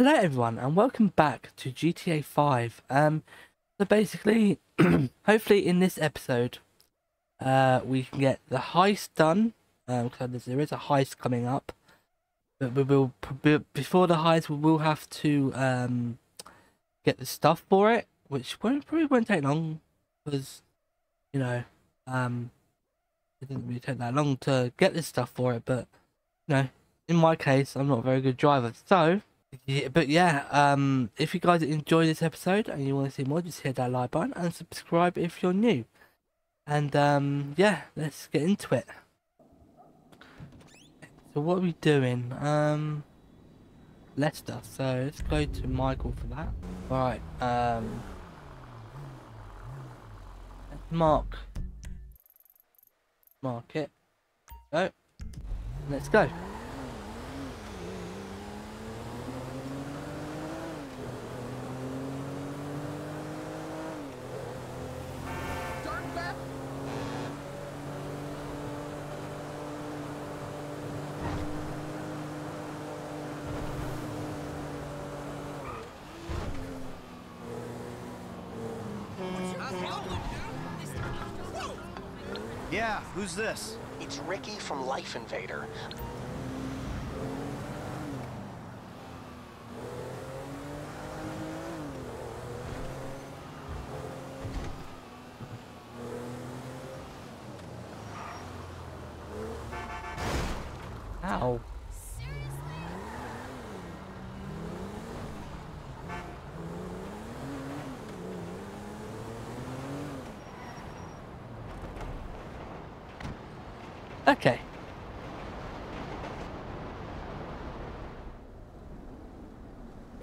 Hello everyone and welcome back to GTA 5. Um, so basically, hopefully in this episode, uh, we can get the heist done. Um, because there is a heist coming up. But we will, before the heist, we will have to, um, get the stuff for it. Which won't, probably won't take long. Because, you know, um, it didn't really take that long to get this stuff for it. But, you know, in my case, I'm not a very good driver. So, yeah, but yeah, um, if you guys enjoy this episode and you want to see more, just hit that like button and subscribe if you're new. And um, yeah, let's get into it. So what are we doing? Um, Lester. So let's go to Michael for that. Right. Um, mark. Mark it. Go. Let's go. Yeah, who's this? It's Ricky from Lifeinvader. Ow. Okay.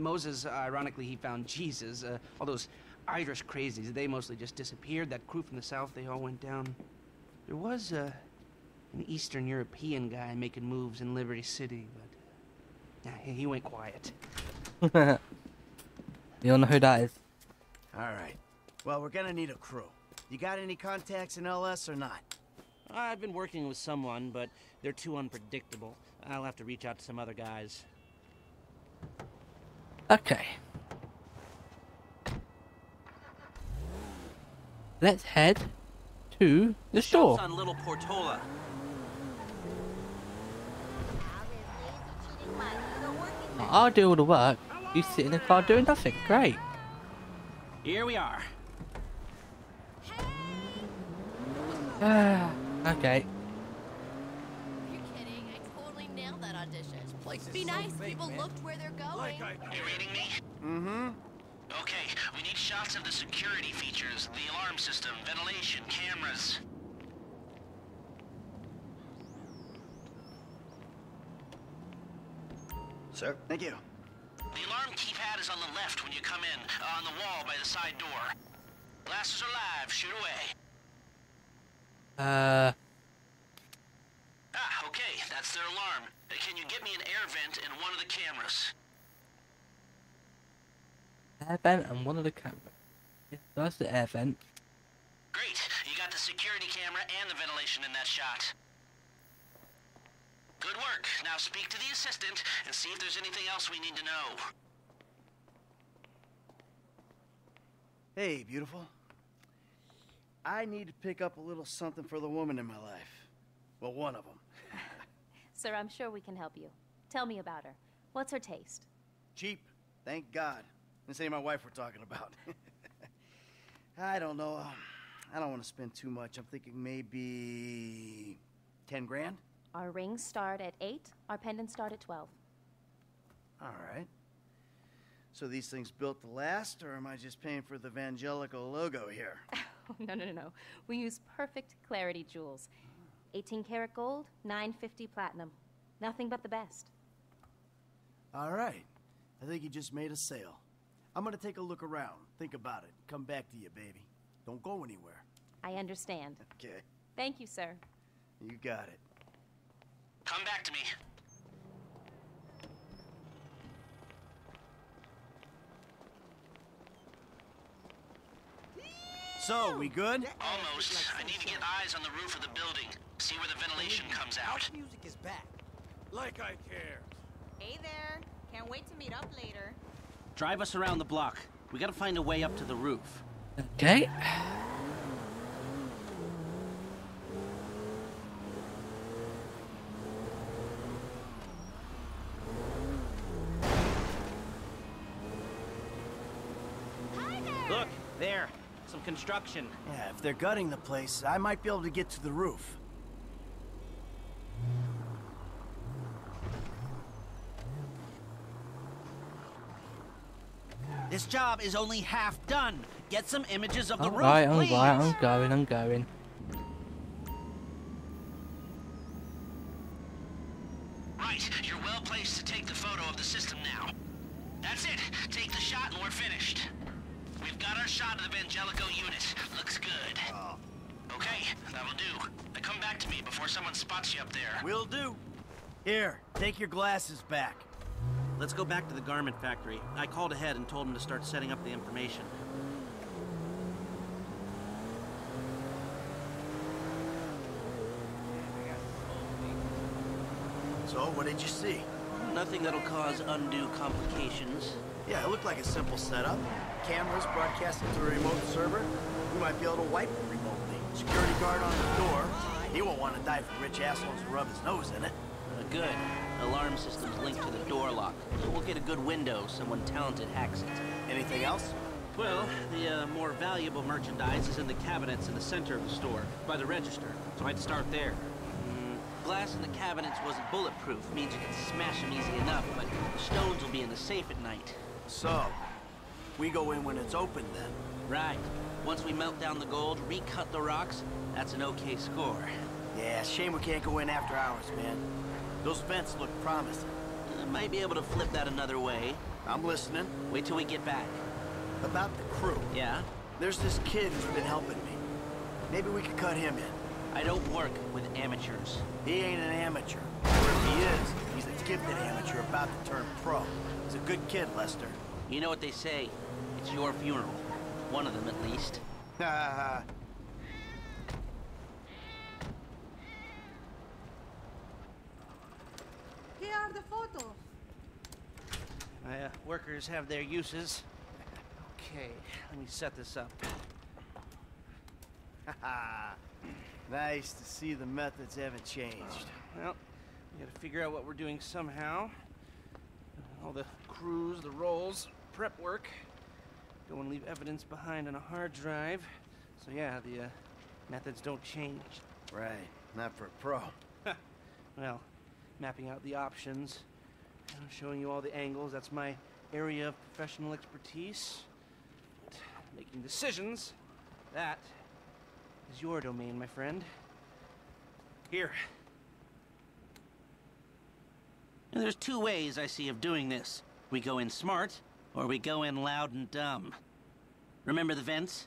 Moses, uh, ironically, he found Jesus. Uh, all those Irish crazies, they mostly just disappeared. That crew from the south, they all went down. There was uh, an Eastern European guy making moves in Liberty City, but uh, he he went quiet. you don't know who that is? All right. Well, we're gonna need a crew. You got any contacts in LS or not? I've been working with someone, but they're too unpredictable. I'll have to reach out to some other guys. Okay. Let's head to the store. on Little Portola. I'll do all the work. You sit in the car doing nothing. Great. Here we are. Ah, okay. You're kidding. I totally nailed that audition. Be nice. People looked where they're going. You reading me? Mm-hmm. Okay, we need shots of the security features, the alarm system, ventilation, cameras. Sir, thank you. The alarm keypad is on the left when you come in, uh, on the wall by the side door. Glasses are live, shoot away. Uh, Ah, okay, that's their alarm. Can you get me an air vent in one of the cameras? air vent and one of the cameras. Yeah, that's the air vent. Great, you got the security camera and the ventilation in that shot. Good work. Now speak to the assistant and see if there's anything else we need to know. Hey, beautiful. I need to pick up a little something for the woman in my life. Well, one of them. Sir, I'm sure we can help you. Tell me about her. What's her taste? Cheap, Thank God. This ain't my wife we're talking about. I don't know. um, I don't want to spend too much. I'm thinking maybe 10 grand? Our rings start at 8, our pendants start at 12. All right. So these things built to last, or am I just paying for the Vangelico logo here? no, no, no, no. We use perfect clarity jewels. 18 karat gold, 950 platinum. Nothing but the best. All right. I think you just made a sale. I'm gonna take a look around, think about it, come back to you, baby. Don't go anywhere. I understand. Okay. Thank you, sir. You got it. Come back to me. So, we good? Almost. I need to get eyes on the roof of the building. See where the ventilation comes out. music is back. Like I care. Hey there. Can't wait to meet up later. Drive us around the block. We gotta find a way up to the roof. Okay. Look, there. Some construction. Yeah, if they're gutting the place, I might be able to get to the roof. This job is only half done. Get some images of the roof, Alright, please. alright, I'm going, I'm going. Right, you're well placed to take the photo of the system now. That's it. Take the shot and we're finished. We've got our shot of the Vangelico unit. Looks good. Oh. Okay, that'll do. Now come back to me before someone spots you up there. Will do. Here, take your glasses back. Let's go back to the garment factory. I called ahead and told him to start setting up the information. So, what did you see? Nothing that'll cause undue complications. Yeah, it looked like a simple setup. Cameras broadcasting to a remote server. We might be able to wipe it remotely. Security guard on the door. He won't want to die for rich assholes to rub his nose in it. Uh, good. Alarm system's linked to the door lock, so we'll get a good window. Someone talented hacks it. Anything else? Well, the uh, more valuable merchandise is in the cabinets in the center of the store, by the register, so I'd start there. Mm, glass in the cabinets wasn't bulletproof, means you can smash them easy enough, but the stones will be in the safe at night. So, we go in when it's open then. Right. Once we melt down the gold, recut the rocks, that's an okay score. Yeah, shame we can't go in after hours, man. Those vents look promising. Uh, might be able to flip that another way. I'm listening. Wait till we get back. About the crew. Yeah? There's this kid who's been helping me. Maybe we could cut him in. I don't work with amateurs. He ain't an amateur. Or if he is, he's a gifted amateur about to turn pro. He's a good kid, Lester. You know what they say. It's your funeral. One of them, at least. Ha ha ha. Here are the photos. My uh, workers have their uses. Okay, let me set this up. Ha Nice to see the methods haven't changed. Well, we gotta figure out what we're doing somehow. All the crews, the rolls, prep work. Don't want to leave evidence behind on a hard drive. So yeah, the uh, methods don't change. Right, not for a pro. Well, mapping out the options, you showing you all the angles. That's my area of professional expertise. But making decisions, that is your domain, my friend. Here. There's two ways I see of doing this. We go in smart, or we go in loud and dumb. Remember the vents?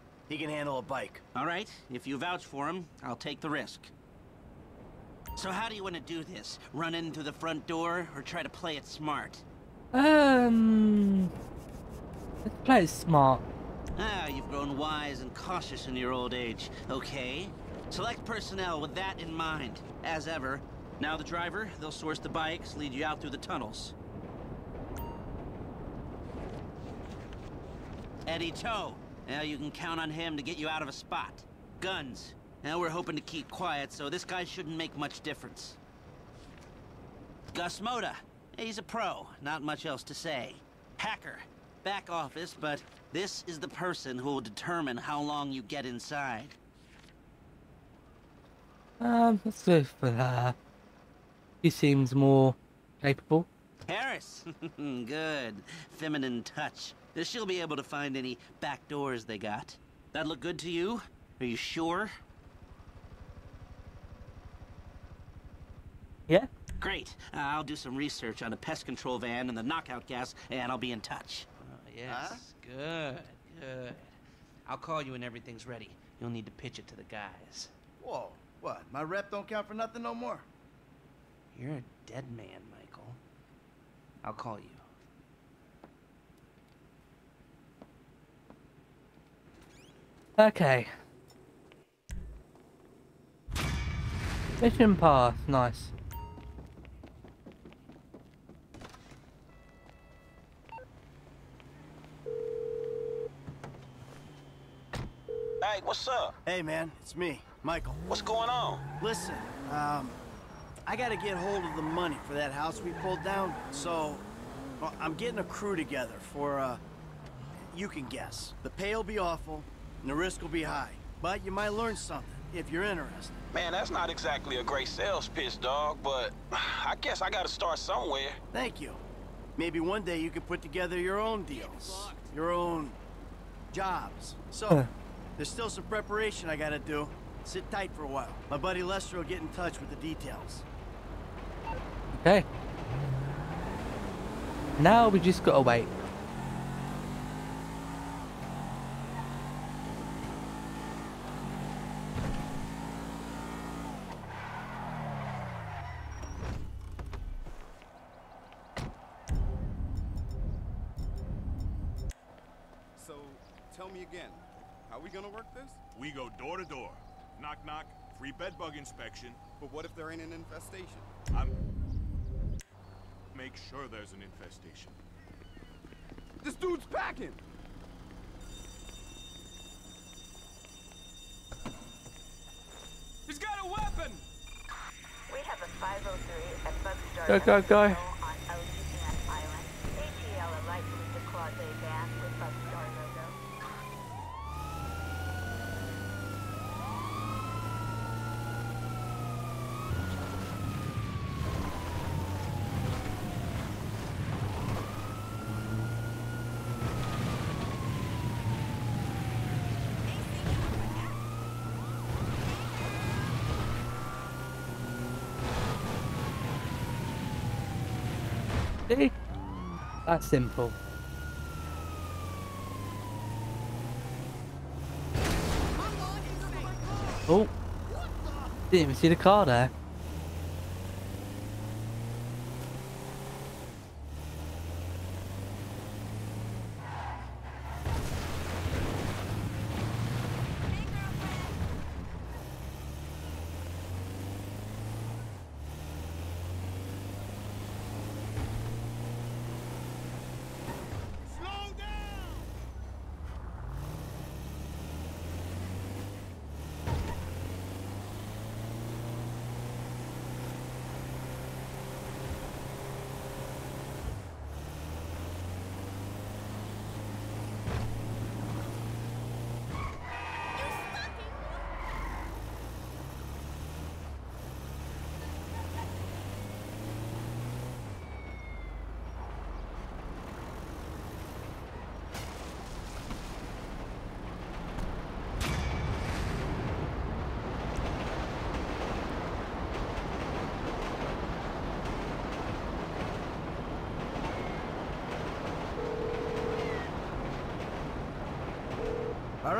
He can handle a bike. All right, if you vouch for him, I'll take the risk. So how do you want to do this? Run in through the front door or try to play it smart? Um, let's play it smart. Ah, you've grown wise and cautious in your old age. Okay. Select personnel with that in mind. As ever. Now the driver, they'll source the bikes, lead you out through the tunnels. Eddie Toh. Now you can count on him to get you out of a spot. Guns. Now we're hoping to keep quiet, so this guy shouldn't make much difference. Gus Mota. He's a pro. Not much else to say. Hacker back office, but this is the person who will determine how long you get inside. Um, let's go for her. He seems more capable. Harris! good. Feminine touch. She'll be able to find any back doors they got. That look good to you? Are you sure? Yeah? Great. Uh, I'll do some research on the pest control van and the knockout gas, and I'll be in touch. Yes. Huh? Good, good. I'll call you when everything's ready. You'll need to pitch it to the guys. Whoa, what? My rep don't count for nothing no more? You're a dead man, Michael. I'll call you. Okay. Mission pass, nice. Hey, what's up? Hey, man, it's me, Michael. What's going on? Listen, um, I gotta get hold of the money for that house we pulled down, so well, I'm getting a crew together for, uh, you can guess. The pay will be awful, and the risk will be high, but you might learn something if you're interested. Man, that's not exactly a great sales pitch, dog, but I guess I gotta start somewhere. Thank you. Maybe one day you could put together your own deals, your own jobs. So, there's still some preparation I gotta do. Sit tight for a while. My buddy Lester will get in touch with the details. Okay. Now we just gotta wait. So, tell me again, how we gonna work this? We go door to door. Knock knock, free bed bug inspection. But what if there ain't an infestation? I'm make sure there's an infestation. This dude's packing! He's got a weapon! We have a 503 at Bugstar Go, go, go. on Elysian Island. ATL are likely to cause a van with Bugstar logo. See? That's simple. Oh. Didn't even see the car there.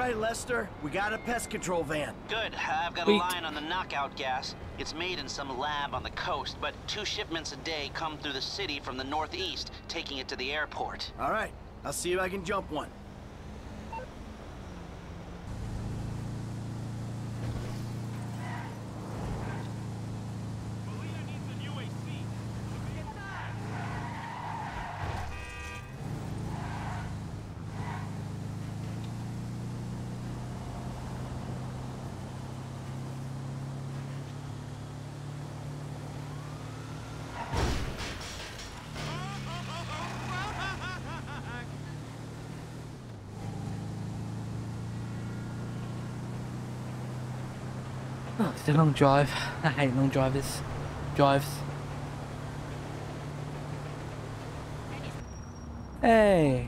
Right, Lester, we got a pest control van. Good. I've got Sweet. a line on the knockout gas. It's made in some lab on the coast, but two shipments a day come through the city from the northeast, taking it to the airport. All right, I'll see if I can jump one. It's a long drive. I hate long drivers. Drives. Hey.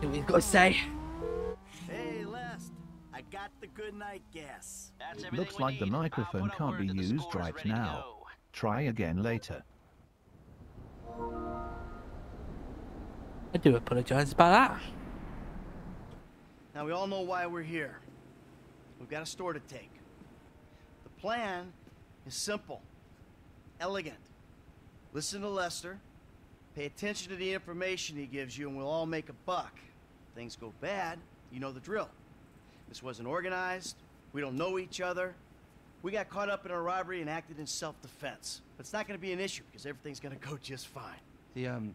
See what he's got to say. Hey, Lest, I got the good night gas. That's It looks like the microphone can't be used right now. Try again later. I do apologise about that. Now, we all know why we're here. We've got a store to take. The plan is simple, elegant. Listen to Lester, pay attention to the information he gives you, and we'll all make a buck. If things go bad, you know the drill. This wasn't organized, we don't know each other. We got caught up in a robbery and acted in self defense. But it's not going to be an issue because everything's going to go just fine. The um,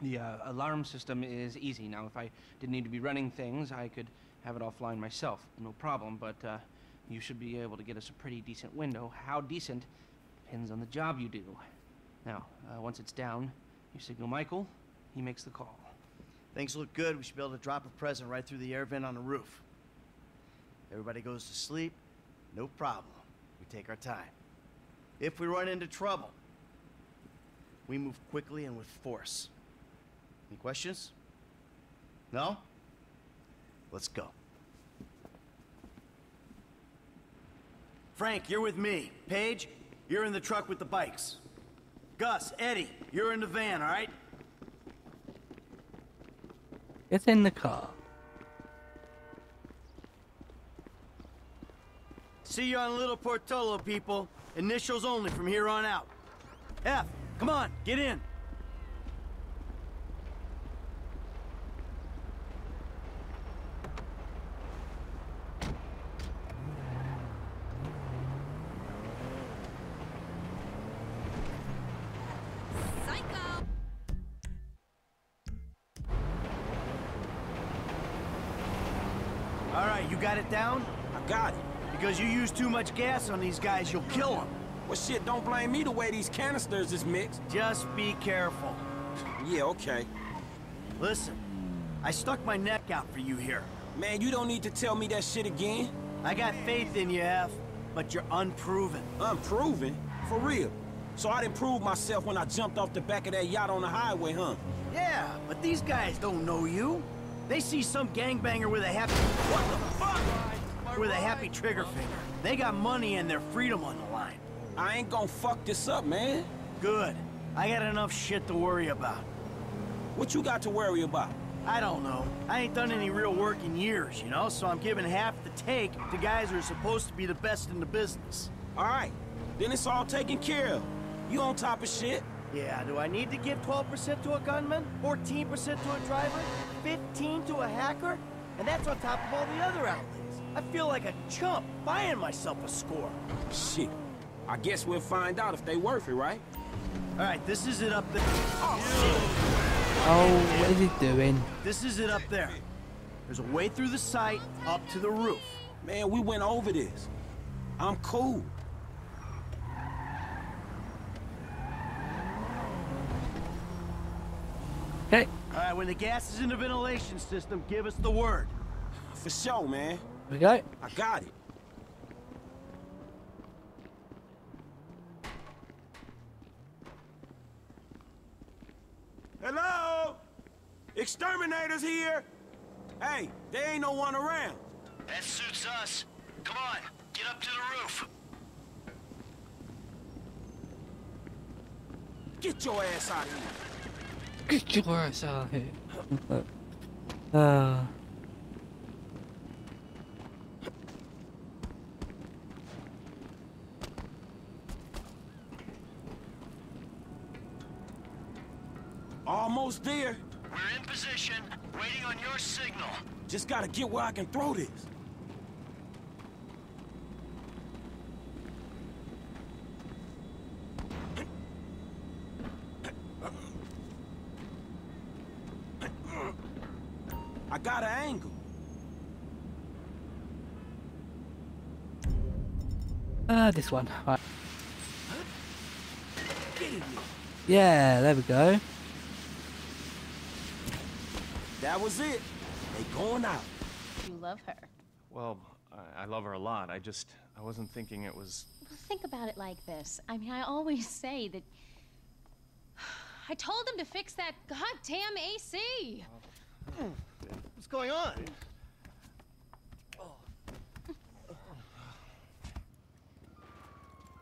the uh, alarm system is easy. Now, if I didn't need to be running things, I could have it offline myself, no problem. But uh, you should be able to get us a pretty decent window. How decent depends on the job you do. Now, uh, once it's down, you signal Michael. He makes the call. Things look good. We should be able to drop a present right through the air vent on the roof. Everybody goes to sleep. No problem. We take our time. If we run into trouble, we move quickly and with force. Any questions? No? Let's go. Frank, you're with me. Paige, you're in the truck with the bikes. Gus, Eddie, you're in the van, all right? It's in the car. See you on Little Portola, people. Initials only from here on out. F, come on, get in. Use too much gas on these guys, you'll kill them. Well, shit, don't blame me the way these canisters is mixed. Just be careful. Yeah, okay. Listen, I stuck my neck out for you here. Man, you don't need to tell me that shit again. I got faith in you, F, but you're unproven. Unproven? For real? So I didn't prove myself when I jumped off the back of that yacht on the highway, huh? Yeah, but these guys don't know you. They see some gangbanger with a happy... What the fuck? With a happy trigger finger. They got money and their freedom on the line. I ain't gonna fuck this up, man. Good. I got enough shit to worry about. What you got to worry about? I don't know. I ain't done any real work in years, you know, so I'm giving half the take to guys who are supposed to be the best in the business. All right, then it's all taken care of. You on top of shit. Yeah, do I need to give 12% to a gunman? 14% to a driver? 15 to a hacker? And that's on top of all the other outlays. I feel like a chump buying myself a score. Shit. I guess we'll find out if they worth it, right? All right, this is it up there. Oh, what is he doing? This is it up there. There's a way through the site up to the roof. Man, we went over this. I'm cool. Hey. All right, when the gas is in the ventilation system, give us the word. For sure, man. Here we go. I got it. Hello? Exterminators here? Hey, there ain't no one around. That suits us. Come on, get up to the roof. Get your ass out of here. Get your ass out of here. Uh, Almost there. We're in position, waiting on your signal. Just gotta get where I can throw this. I got an angle. uh, this one. Right. Yeah, there we go. That was it. They going out. You love her. Well, I, I love her a lot. I just, I wasn't thinking it was. Well, think about it like this. I mean, I always say that. I told them to fix that goddamn AC. What's going on?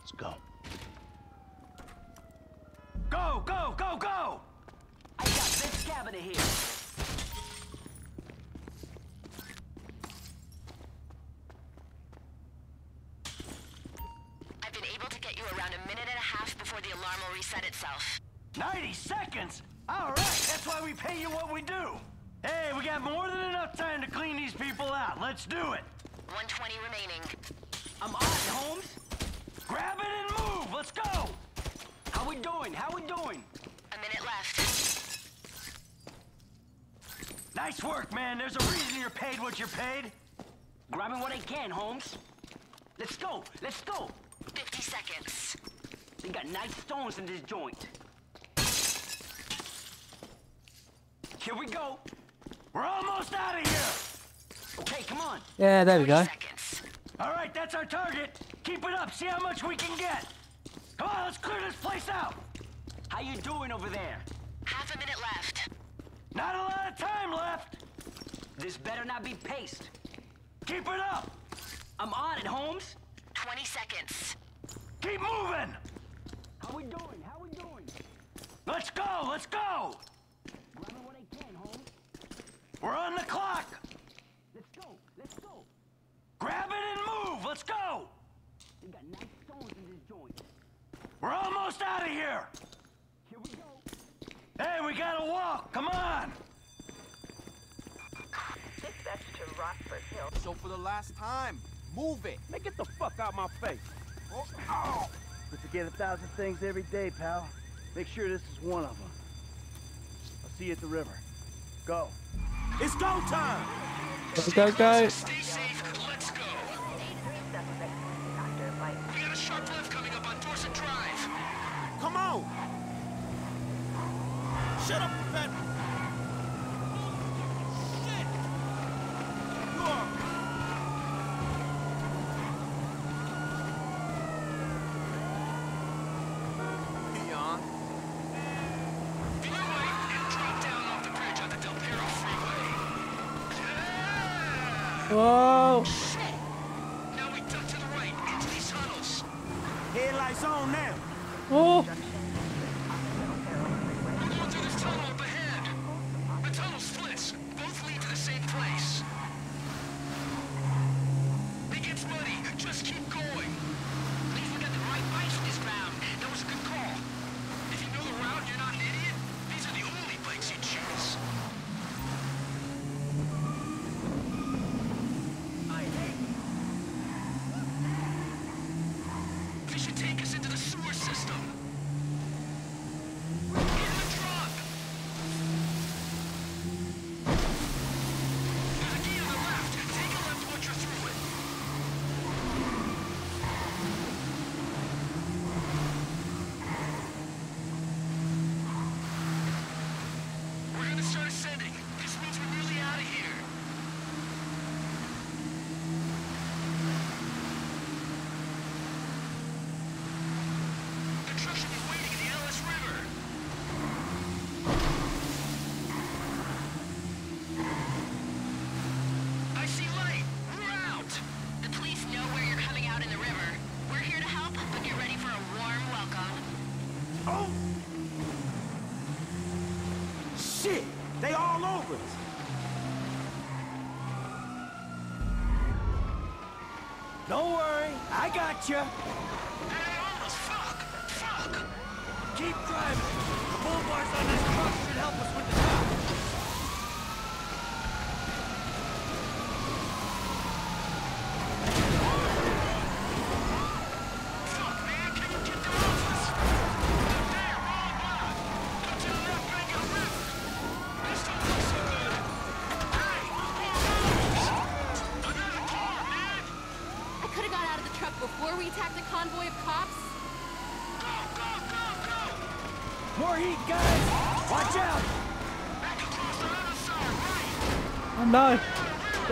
Let's go. Go, go, go, go! I got this cabinet here. I've been able to get you around a minute and a half before the alarm will reset itself. 90 seconds? All right, that's why we pay you what we do. Hey, we got more than enough time to clean these people out. Let's do it. 120 remaining. I'm on Holmes. Grab it and move. Let's go. How we doing? How we doing? A minute left. Nice work, man. There's a reason you're paid what you're paid. Grabbing what I can, Holmes. Let's go. Let's go. 50 seconds. They got nice stones in this joint. Here we go. We're almost out of here. Okay, come on. Yeah, there we go. All right, that's our target. Keep it up. See how much we can get. Come on, let's clear this place out. How you doing over there? Half a minute left. Not a lot of time left. This better not be paste. Keep it up. I'm on it, Holmes. 20 seconds. Keep moving. How we doing? How we doing? Let's go. Let's go. Grabbing what I can, Holmes. We're on the clock. Let's go. Let's go. Grab it and move. Let's go. They got nice stones in this joint. We're almost out of here. Here we go. Hey, we gotta walk. Come on. Dispatch to Rockford Hill. So for the last time, move it. Man, get the fuck out my face. Oh, ow. We forget a thousand things every day, pal. Make sure this is one of them. I'll see you at the river. Go. It's go time. Go, go, go. Stay safe. Let's go. We got a sharp left coming up on Dorset Drive. Come on. Shut up, fat. Shit. Look. Peon. View right and drop down off the bridge on the Del Perro Freeway. Whoa. Now we duck to the right into these tunnels. Headlights on now. Oh. We're going through this tunnel up ahead. The tunnel splits. Both lead to the same place. It gets muddy. Just keep going. At least we got the right bikes for this round. That was a good call. If you know the route and you're not an idiot, these are the only bikes you choose. This should take us into the sewer system. Get in the truck. There's a gate on the left. Take a left once you're through it. We're gonna start ascending. This means we're nearly out of here. The truck should be waiting in the LS River. I see light. We're out. The police know where you're coming out in the river. We're here to help, but get ready for a warm welcome. Oh. Shit. They all over us. Don't worry, I got you.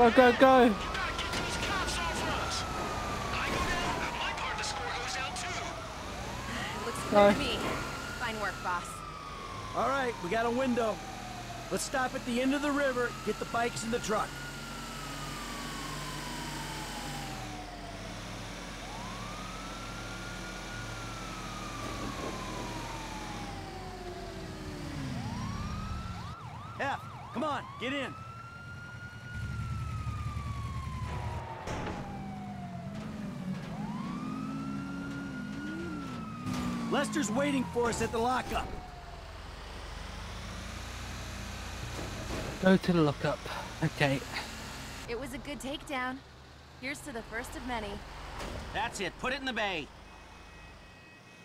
Go, go, go! Looks Hi. clear to me. Fine work, boss. All right, we got a window. Let's stop at the end of the river, get the bikes in the truck. F, come on, get in. Lester's waiting for us at the lockup. Go to the lockup. Okay. It was a good takedown. Here's to the first of many. That's it. Put it in the bay.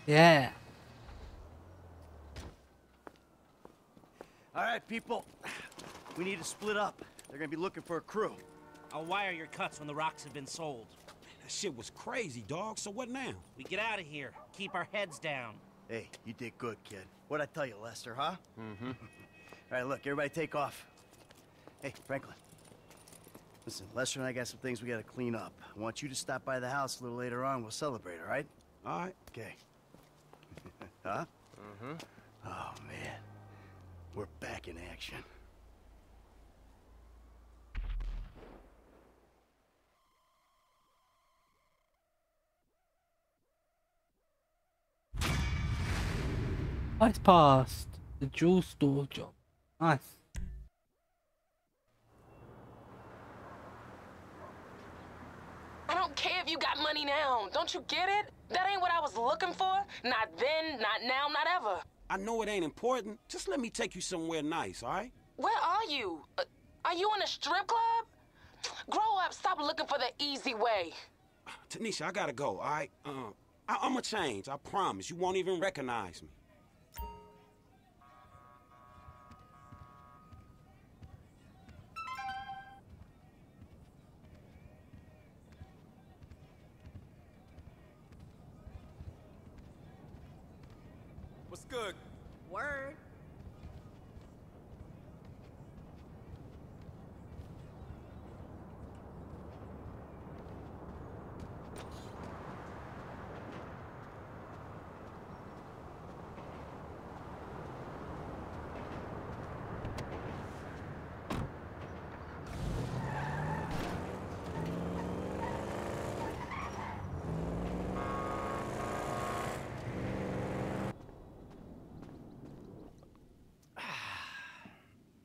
Yeah. All right, people. We need to split up. They're gonna be looking for a crew. I'll wire your cuts when the rocks have been sold. That shit was crazy, dog. So what now? We get out of here. Keep our heads down. Hey, you did good, kid. What'd I tell you, Lester, huh? Mm-hmm. All right, look, everybody take off. Hey, Franklin. Listen, Lester and I got some things we gotta clean up. I want you to stop by the house a little later on. We'll celebrate, all right? All right. Okay. huh? Mm-hmm. Oh, man. We're back in action. Nice past. The jewel store job. Nice. I don't care if you got money now. Don't you get it? That ain't what I was looking for. Not then, not now, not ever. I know it ain't important. Just let me take you somewhere nice, all right? Where are you? Uh, are you in a strip club? Grow up. Stop looking for the easy way. Tanisha, I gotta go, all right? Uh, I- I'ma change. I promise. You won't even recognize me. Good? Word.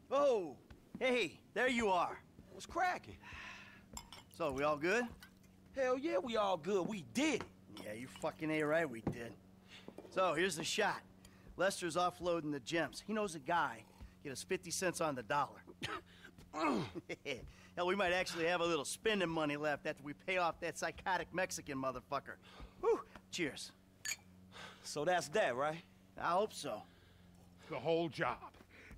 Oh, hey, there you are. What's cracking? So, we all good? Hell yeah, we all good. We did it. Yeah, you fucking A right, we did. So, here's the shot. Lester's offloading the gems. He knows a guy. Get us 50 cents on the dollar. Hell, we might actually have a little spending money left after we pay off that psychotic Mexican motherfucker. Whew. Cheers. So that's that, right? I hope so. The whole job.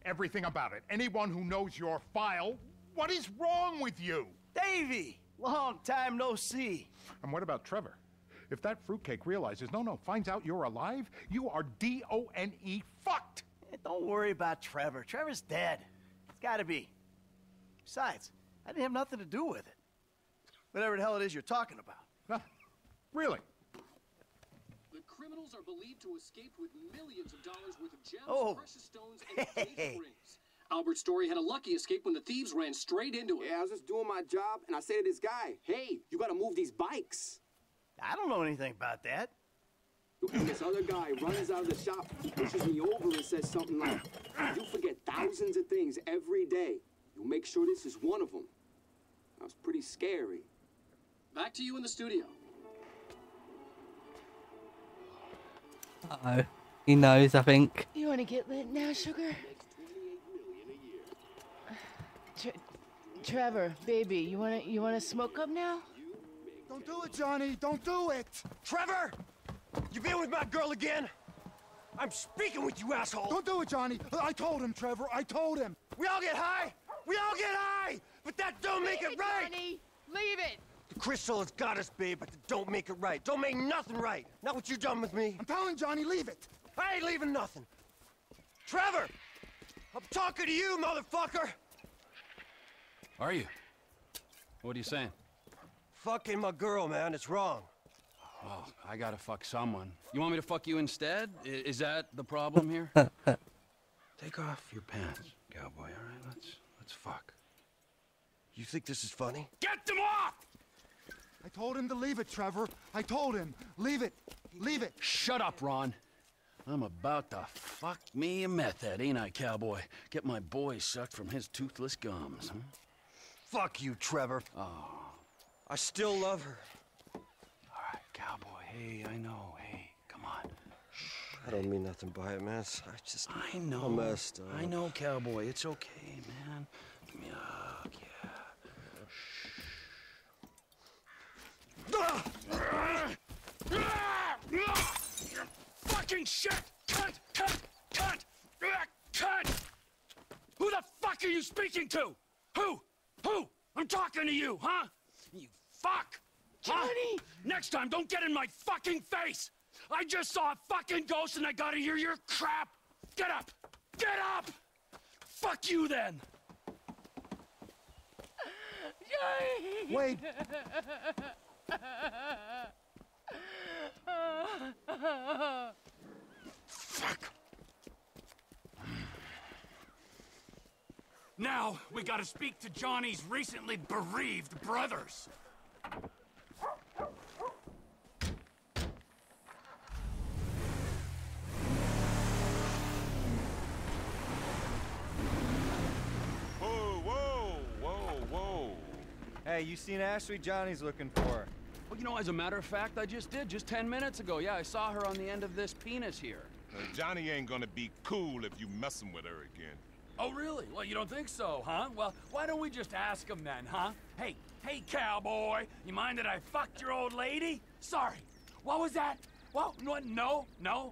Everything about it. Anyone who knows your file, what is wrong with you? Davy! Long time no see. And what about Trevor? If that fruitcake realizes, no, no, finds out you're alive, you are D-O-N-E fucked. Eh, Don't worry about Trevor. Trevor's dead. It's gotta be. Besides, I didn't have nothing to do with it. Whatever the hell it is you're talking about. Huh? Really? The criminals are believed to have escaped with millions of dollars worth of gems, Oh. precious stones, and engagement rings. Albert Story had a lucky escape when the thieves ran straight into it. Yeah, I was just doing my job, and I say to this guy, "Hey, you gotta move these bikes." I don't know anything about that. And this other guy runs out of the shop, He pushes me over, and says something like, "You forget thousands of things every day. You make sure this is one of them." That was pretty scary. Back to you in the studio. Uh oh. He knows, I think. You want to get lit now, sugar? Tre- Trevor, baby, you wanna you wanna smoke up now? Don't do it, Johnny. Don't do it. Trevor! You been with my girl again? I'm speaking with you, asshole! Don't do it, Johnny. I told him, Trevor. I told him. We all get high! We all get high! But that don't make Leave it right! Johnny. Leave it. The crystal has got us, babe, but don't make it right. Don't make nothing right. Not what you done with me. I'm telling Johnny, leave it. I ain't leaving nothing. Trevor! I'm talking to you, motherfucker! Are you? What are you saying? Fucking my girl, man. It's wrong. Oh, I gotta fuck someone. You want me to fuck you instead? I- is that the problem here? Take off your pants, cowboy, all right? Let's, let's fuck. You think this is funny? Get them off! I told him to leave it, Trevor. I told him. Leave it. Leave it. Shut up, Ron. I'm about to fuck me a meth head, ain't I, cowboy? Get my boy sucked from his toothless gums, huh? Fuck you, Trevor. Oh. I still love her. All right, cowboy. Hey, I know. Hey, come on. I don't mean nothing by it, man. I just... I know. I'm messed up. I know, cowboy. It's okay, man. Give me a hug, Fucking shit! Cut! Cut! Cut! Cut! Who the fuck are you speaking to? Who? Who? I'm talking to you, huh? You fuck! Johnny! Next time, don't get in my fucking face! I just saw a fucking ghost and I gotta hear your crap! Get up! Get up! Fuck you then! Johnny! Wait. Fuck! Now, we gotta speak to Johnny's recently bereaved brothers. Whoa, whoa, whoa, whoa. Hey, you seen Ashley Johnny's looking for? Well, you know, as a matter of fact, I just did, just 10 minutes ago. Yeah, I saw her on the end of this penis here. Now, Johnny ain't gonna be cool if you messing with her again. Oh, really? Well, you don't think so, huh? Well, why don't we just ask him then, huh? Hey, hey, cowboy, you mind that I fucked your old lady? Sorry. What was that? Well, no, no, no,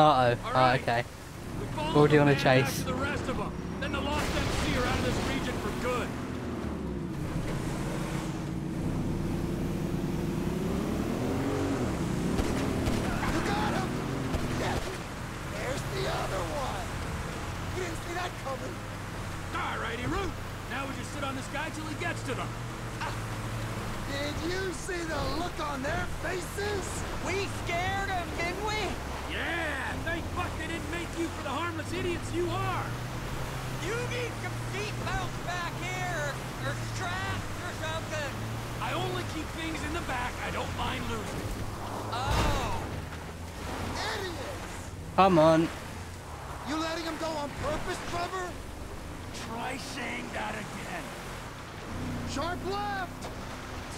Uh oh. Oh, okay. Already on a chase. To the rest of them. Then the lost MC are out of this region for good. You got him. Yes. There's the other one. You didn't see that coming. All righty, Root. Now we just sit on this guy till he gets to them. Did you see the look on their faces? We scared them, didn't we? Yeah, thank fuck they didn't make you for idiots you are. You need some seat belts back here, or straps or something. I only keep things in the back I don't mind losing. Oh. Idiots! Come on. You letting him go on purpose, Trevor? Try saying that again. Sharp left!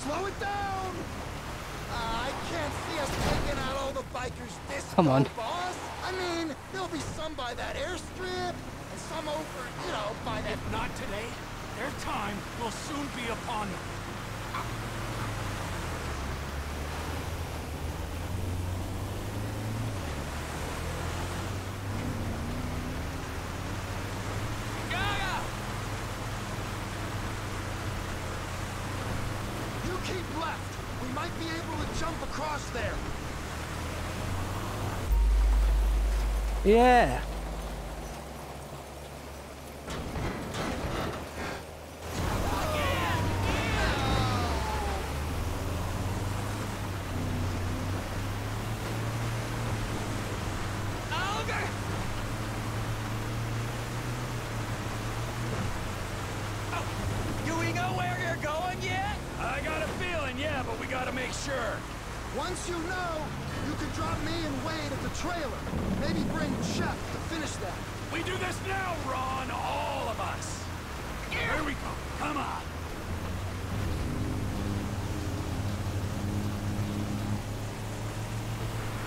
Slow it down! Come on. boss. I mean, there'll be some by that airstrip, and some over, you know, by that... If not today, their time will soon be upon them. Jump across there. Yeah. Oh, do we know where you're going yet? I got a feeling, yeah, but we gotta make sure. Once you know, you can drop me and Wade at the trailer. Maybe bring Shep to finish that. We do this now, Ron, all of us. Here we go. Come on.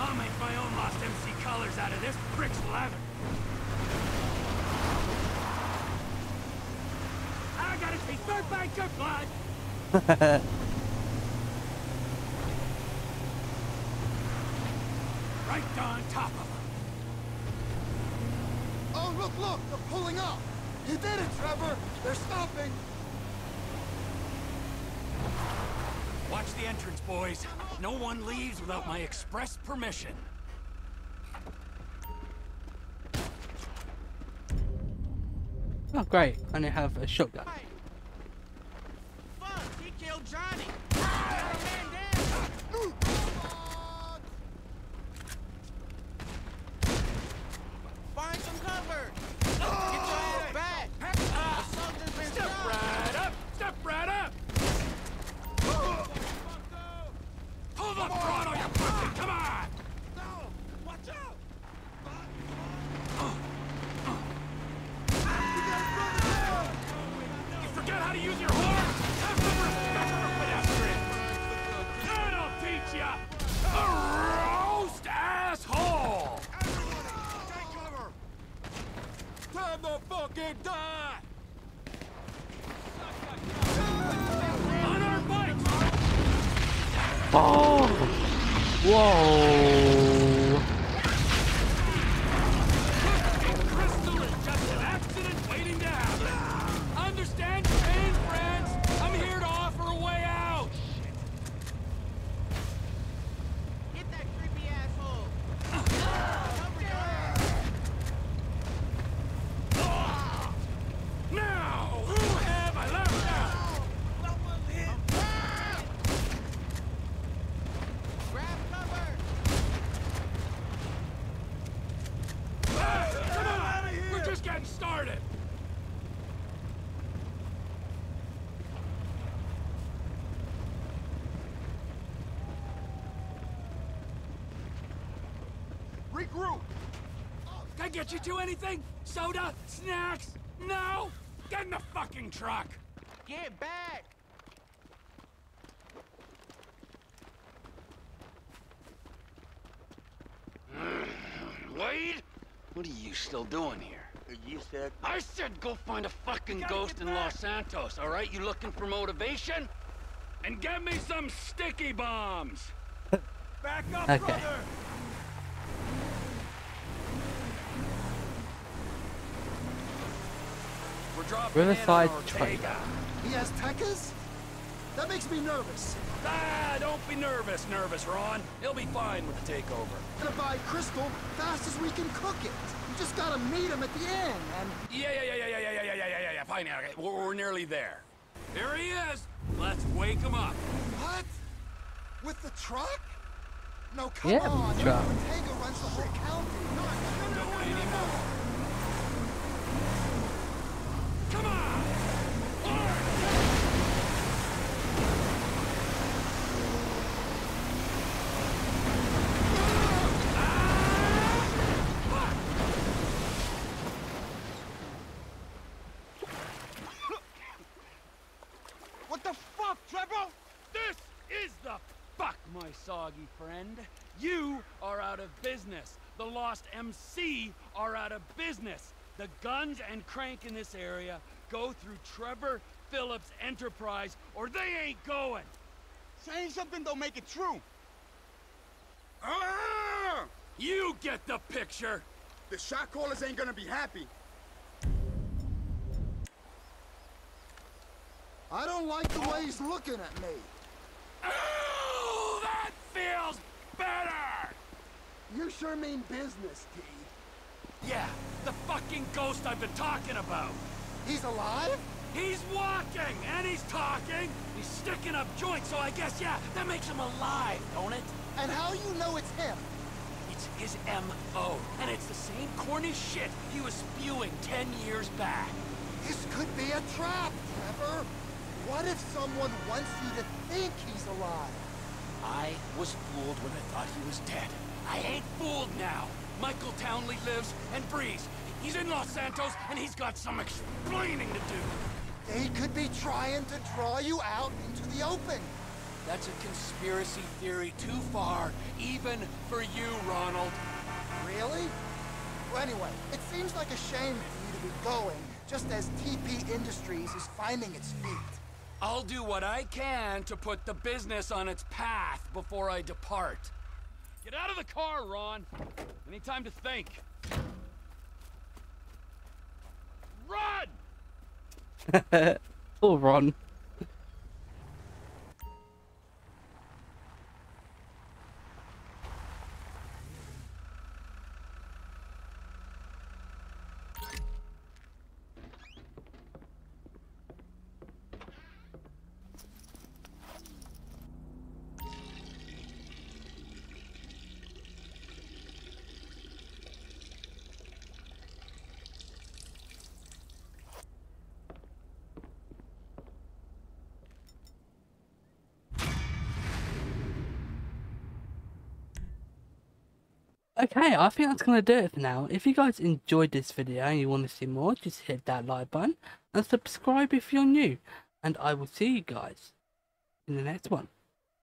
I'll make my own Lost MC colors out of this prick's leather. I gotta take third bank of blood. Right on top of them. Oh, look, look, they're pulling up. You did it, Trevor. They're stopping. Watch the entrance, boys. No one leaves without my express permission. Oh, great. I only have a shotgun. Johnny! Regroup. Can I get you two anything? Soda? Snacks? No? Get in the fucking truck! Get back. Wade? What are you still doing here? You said... I said go find a fucking ghost in Los Santos, all right? You looking for motivation? And get me some sticky bombs! Back up, Okay. brother. We're dropping in Riverside on trailer. Ortega. He has Tekkas? That makes me nervous. Ah, don't be nervous, nervous, Ron. He'll be fine with the takeover. Gonna buy Crystal fast as we can cook it. We just gotta meet him at the end, and Yeah, yeah, yeah, yeah, yeah, yeah, yeah, yeah, yeah, yeah, yeah, fine, yeah, okay. We're, we're nearly there. Here he is. Let's wake him up. what? With the truck? No, come Yeah, with on. the truck. Ortega runs the whole county. No anymore. Come on! What the This is the fuck, my soggy friend. You are out of business. The Lost MC are out of business. The guns and crank in this area go through Trevor Philips Enterprise, or they ain't going. Saying something don't make it true. Ah! You get the picture. The shot callers ain't gonna be happy. I don't like the way he's looking at me. Oh, that feels better. You sure mean business, T. Yeah, the fucking ghost I've been talking about. He's alive? He's walking and he's talking. He's sticking up joints, so I guess, yeah, that makes him alive, don't it? And how you know it's him? It's his M.O. And it's the same corny shit he was spewing ten years back. This could be a trap, Trevor. What if someone wants you to think he's alive? I was fooled when I thought he was dead. I ain't fooled now. Michael Townley lives and breathes. He's in Los Santos, and he's got some explaining to do. They could be trying to draw you out into the open. That's a conspiracy theory too far, even for you, Ronald. Really? Well, anyway, it seems like a shame for you to be going, just as TP Industries is finding its feet. I'll do what I can to put the business on its path before I depart. Get out of the car, Ron. Any time to think. Run! Poor oh, Ron. Okay, I think that's going to do it for now. If you guys enjoyed this video and you want to see more, just hit that like button and subscribe if you're new. And I will see you guys in the next one.